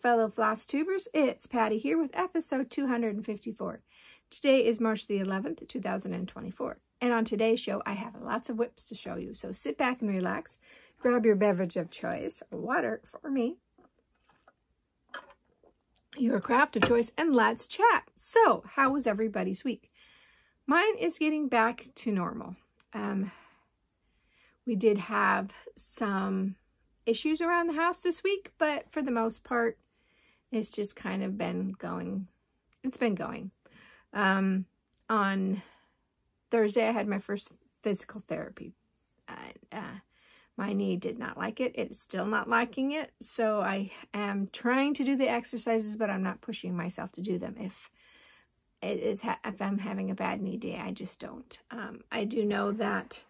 fellow floss tubers. It's Patti here with episode 254. Today is March the 11th, 2024. And on today's show, I have lots of WIPs to show you. So sit back and relax. Grab your beverage of choice, water for me, your craft of choice, and let's chat. So, how was everybody's week? Mine is getting back to normal. Um, we did have some issues around the house this week, but for the most part, it's just kind of been going. It's been going. Um, on Thursday, I had my first physical therapy. Uh, uh, my knee did not like it. It's still not liking it. So I am trying to do the exercises, but I'm not pushing myself to do them. If it is, if I'm having a bad knee day, I just don't. Um, I do know that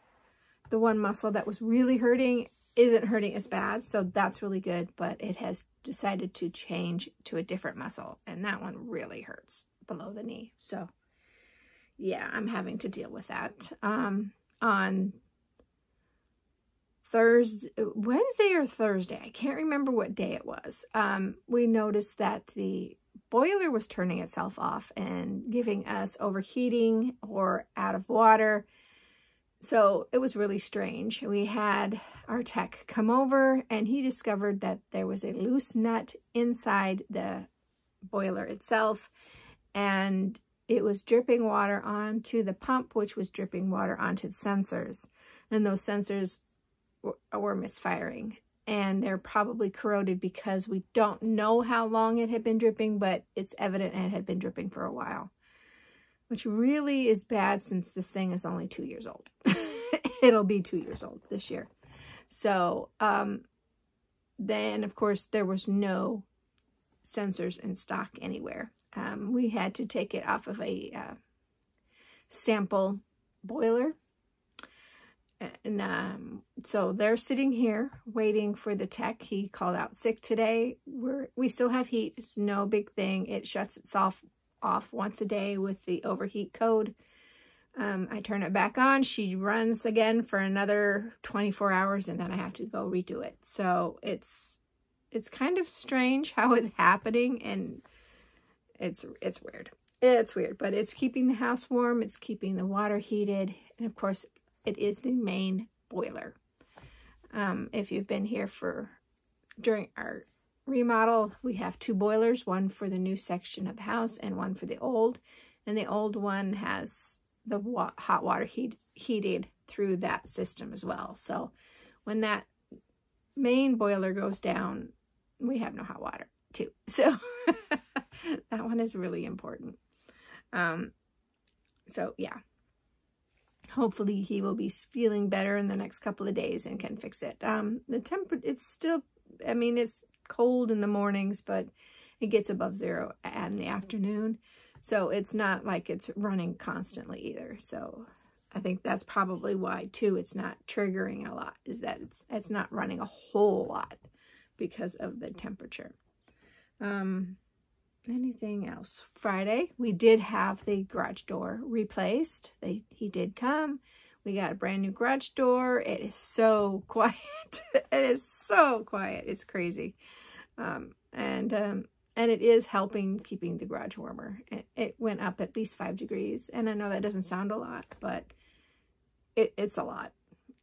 the one muscle that was really hurting isn't hurting as bad, so that's really good, but it has decided to change to a different muscle, and that one really hurts below the knee. So, yeah, I'm having to deal with that. Um, on Thursday, Wednesday or Thursday, I can't remember what day it was, um, we noticed that the boiler was turning itself off and giving us overheating or out of water, so it was really strange. We had our tech come over and he discovered that there was a loose nut inside the boiler itself and it was dripping water onto the pump, which was dripping water onto the sensors. And those sensors were misfiring and they're probably corroded because we don't know how long it had been dripping, but it's evident it had been dripping for a while which really is bad since this thing is only two years old. It'll be two years old this year. So, um, then, of course, there was no sensors in stock anywhere. Um, we had to take it off of a uh, sample boiler. And um, so they're sitting here waiting for the tech. He called out sick today. We're, we still have heat. It's no big thing. It shuts itself off once a day with the overheat code. Um, I turn it back on. She runs again for another 24 hours and then I have to go redo it. So it's it's kind of strange how it's happening and it's it's weird. It's weird, but it's keeping the house warm. It's keeping the water heated. And of course, it is the main boiler. Um, if you've been here for during our remodel, we have two boilers, one for the new section of the house and one for the old. And the old one has the wa hot water heat heated through that system as well. So when that main boiler goes down, we have no hot water too. So that one is really important. Um, so yeah, hopefully he will be feeling better in the next couple of days and can fix it. Um, the temper, it's still, I mean, it's cold in the mornings, but it gets above zero in the afternoon. So it's not like it's running constantly either. So I think that's probably why too it's not triggering a lot is that it's it's not running a whole lot because of the temperature. Um anything else? Friday we did have the garage door replaced. They he did come. We got a brand new garage door. It is so quiet. it is so quiet. It's crazy. Um, and um, and it is helping keeping the garage warmer. It, it, went up at least five degrees. And I know that doesn't sound a lot, but it, it's a lot.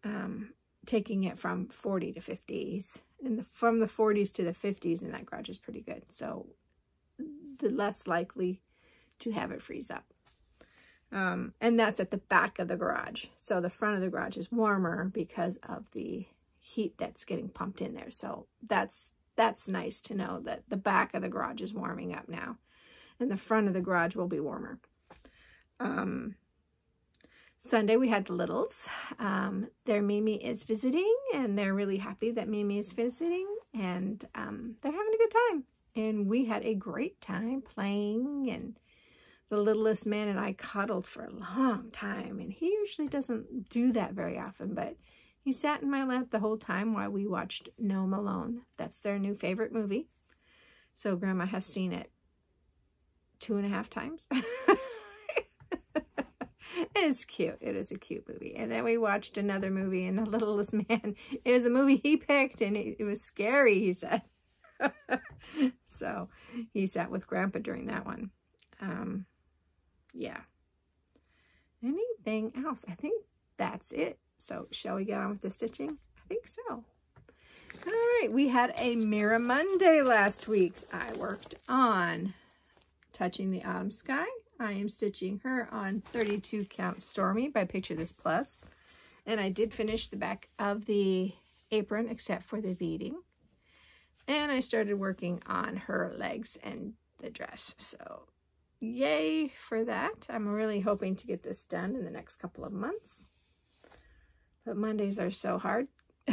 Um, taking it from 40 to 50s. And the, from the 40s to the 50s in that garage is pretty good. So the less likely to have it freeze up. Um, and that's at the back of the garage. So the front of the garage is warmer because of the heat that's getting pumped in there. So that's that's nice to know that the back of the garage is warming up now. And the front of the garage will be warmer. Um, Sunday we had the littles. Um, their Mimi is visiting and they're really happy that Mimi is visiting and um, they're having a good time. And we had a great time playing and the littlest man and I cuddled for a long time. And he usually doesn't do that very often, but he sat in my lap the whole time while we watched Gnome Alone. That's their new favorite movie. So Grandma has seen it two and a half times. it's cute. It is a cute movie. And then we watched another movie, and The Littlest Man. It was a movie he picked, and it, it was scary, he said. so he sat with Grandpa during that one. Um, yeah. Anything else? I think that's it. So shall we get on with the stitching? I think so. All right, we had a Mira Monday last week. I worked on Touching the Autumn Sky. I am stitching her on 32 Count Stormy by Picture This Plus. And I did finish the back of the apron except for the beading. And I started working on her legs and the dress. So yay for that. I'm really hoping to get this done in the next couple of months. But Mondays are so hard.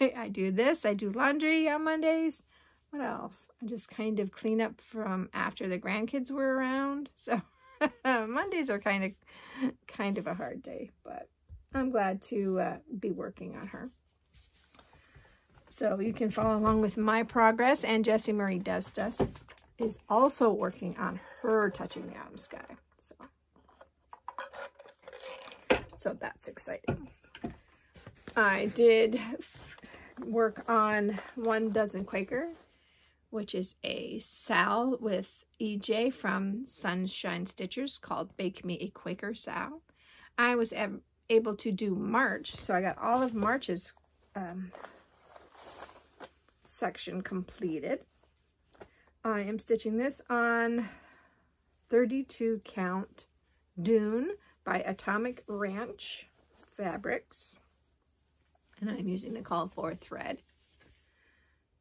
I do this. I do laundry on Mondays. What else? I just kind of clean up from after the grandkids were around. So Mondays are kind of kind of a hard day, but I'm glad to uh, be working on her. So you can follow along with my progress. And Jessie Marie Does is also working on her Touching the Autumn Sky. So, so that's exciting. I did work on One Dozen Quaker, which is a Sal with EJ from Sunshine Stitchers called Bake Me a Quaker Sal. I was able to do March, so I got all of March's um, section completed. I am stitching this on 32 count Dune by Atomic Ranch Fabrics. And I'm using the call for thread.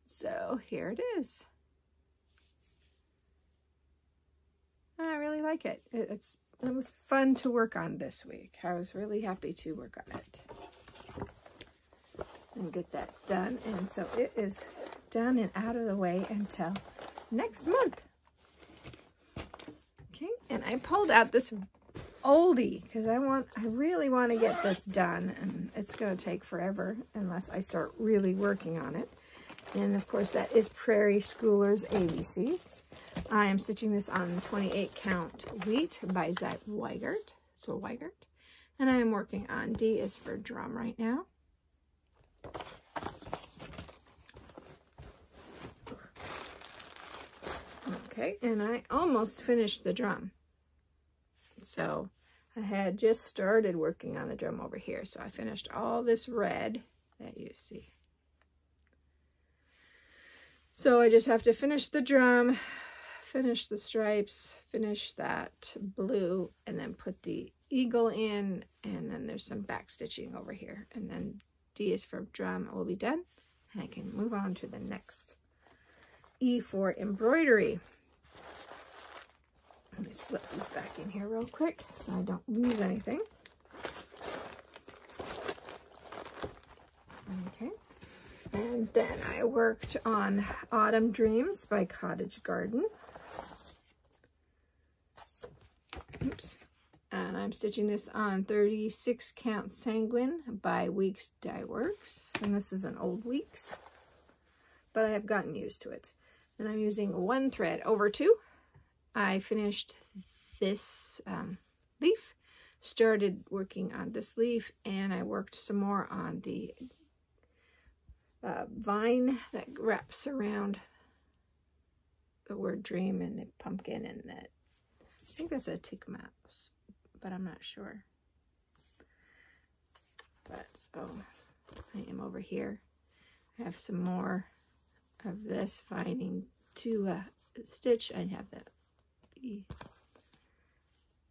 So here it is. I really like it. It's It was fun to work on this week. I was really happy to work on it. And get that done. And so it is done and out of the way until next month. Okay, and I pulled out this oldie because I want, I really want to get this done and it's going to take forever unless I start really working on it. And of course that is Prairie Schoolers ABCs. I am stitching this on 28 count wheat by Zach Weigert. So Weigert. And I am working on D is for drum right now. Okay, and I almost finished the drum. So I had just started working on the drum over here. So I finished all this red that you see. So I just have to finish the drum, finish the stripes, finish that blue, and then put the eagle in, and then there's some back stitching over here. And then D is for drum will be done, and I can move on to the next. E for embroidery. Let me slip these back in here real quick so I don't lose anything. Okay. And then I worked on Autumn Dreams by Cottage Garden. Oops. And I'm stitching this on 36 count Sanguine by Weeks Dye Works. And this is an old Weeks, but I have gotten used to it. And I'm using one thread over two I finished this um, leaf, started working on this leaf, and I worked some more on the uh, vine that wraps around the word dream and the pumpkin and that. I think that's a tick mouse, but I'm not sure. But so I am over here. I have some more of this vining to uh, stitch. I have that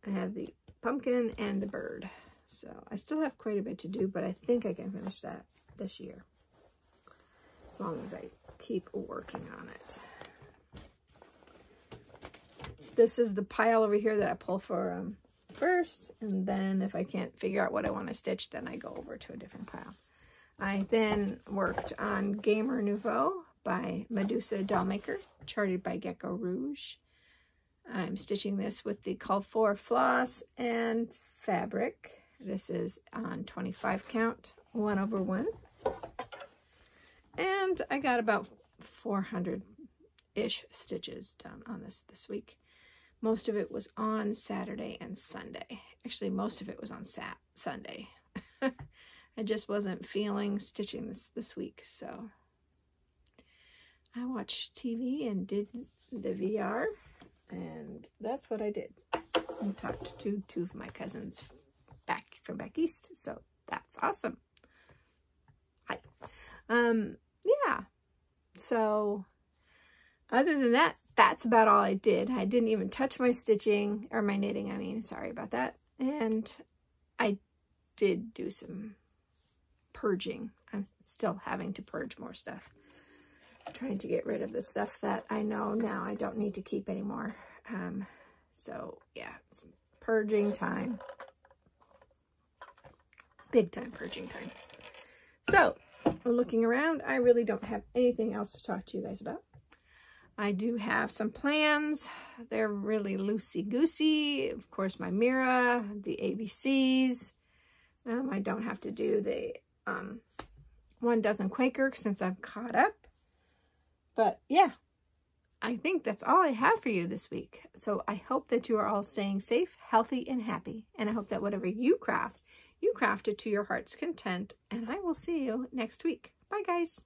I have the pumpkin and the bird. So I still have quite a bit to do, but I think I can finish that this year. As long as I keep working on it. This is the pile over here that I pull for um, first. And then if I can't figure out what I want to stitch, then I go over to a different pile. I then worked on Gamer Nouveau by Medusa Dollmaker, charted by Gecko Rouge. I'm stitching this with the for floss and fabric. This is on 25 count, 1 over 1. And I got about 400-ish stitches done on this this week. Most of it was on Saturday and Sunday. Actually, most of it was on Sat Sunday. I just wasn't feeling stitching this this week, so I watched TV and did the VR, and that's what I did. I talked to two of my cousins back from back east, so that's awesome. Hi. Um, yeah. So, other than that, that's about all I did. I didn't even touch my stitching, or my knitting, I mean. Sorry about that. And I did do some purging. I'm still having to purge more stuff. Trying to get rid of the stuff that I know now I don't need to keep anymore. Um, so, yeah, it's purging time. Big time purging time. So, looking around, I really don't have anything else to talk to you guys about. I do have some plans. They're really loosey-goosey. Of course, my Mira, the ABCs. Um, I don't have to do the um, one dozen Quaker since I'm caught up. But yeah, I think that's all I have for you this week. So I hope that you are all staying safe, healthy, and happy. And I hope that whatever you craft, you craft it to your heart's content. And I will see you next week. Bye, guys.